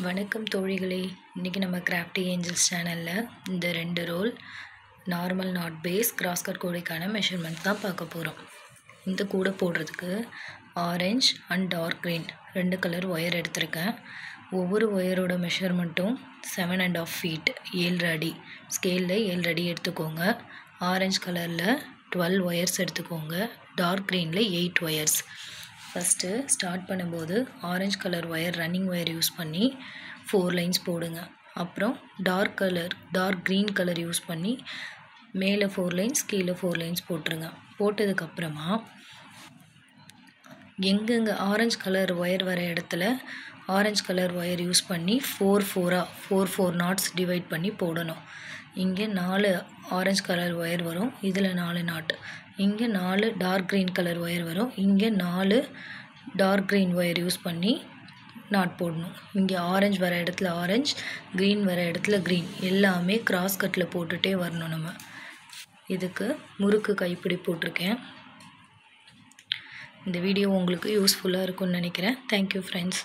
வணக்கம் தோழிகளே. இன்றைக்கி நம்ம கிராஃப்டி ஏஞ்சல்ஸ் சேனலில் இந்த ரெண்டு roll normal knot base crosscut கோடைக்கான கூடைக்கான மெஷர்மெண்ட் தான் பார்க்க போகிறோம் இந்த கூடை போடுறதுக்கு ஆரஞ்ச் அண்ட் டார்க் க்ரீன் ரெண்டு கலர் ஒயர் எடுத்திருக்கேன். ஒவ்வொரு ஒயரோட மெஷர்மெண்ட்டும் செவன் அண்ட் ஆஃப் ஃபீட் ஏழு அடி. ஸ்கேலில் ஏழு அடி எடுத்துக்கோங்க. ஆரஞ்ச் கலரில் டுவெல் ஒயர்ஸ் எடுத்துக்கோங்க. டார்க் க்ரீனில் எயிட் ஒயர்ஸ் ஃபஸ்ட்டு ஸ்டார்ட் பண்ணும்போது orange colour wire running wire use பண்ணி ஃபோர் லைன்ஸ் போடுங்க. அப்புறம் dark colour dark green colour use பண்ணி மேலே ஃபோர் லைன்ஸ் கீழே ஃபோர் லைன்ஸ் போட்டுருங்க. போட்டதுக்கப்புறமா எங்கெங்கே ஆரஞ்சு கலர் ஒயர் வர இடத்துல ஆரஞ்சு கலர் ஒயர் யூஸ் பண்ணி ஃபோர் ஃபோராக ஃபோர் ஃபோர் நாட்ஸ் டிவைட் பண்ணி போடணும். இங்கே நாலு ஆரஞ்சு கலர் ஒயர் வரும். இதில் நாலு நாட் இங்கே நாலு டார்க் க்ரீன் கலர் ஒயர் வரும். இங்கே நாலு டார்க் க்ரீன் ஒயர் யூஸ் பண்ணி நாட் போடணும். இங்கே ஆரஞ்சு வர இடத்துல ஆரஞ்சு க்ரீன் வர இடத்துல க்ரீன் எல்லாமே கிராஸ் கட்டில் போட்டுகிட்டே வரணும் நம்ம. இதுக்கு முறுக்கு கைப்பிடி போட்டிருக்கேன். இந்த வீடியோ உங்களுக்கு யூஸ்ஃபுல்லாக இருக்கும்னு நினைக்கிறேன். Thank you friends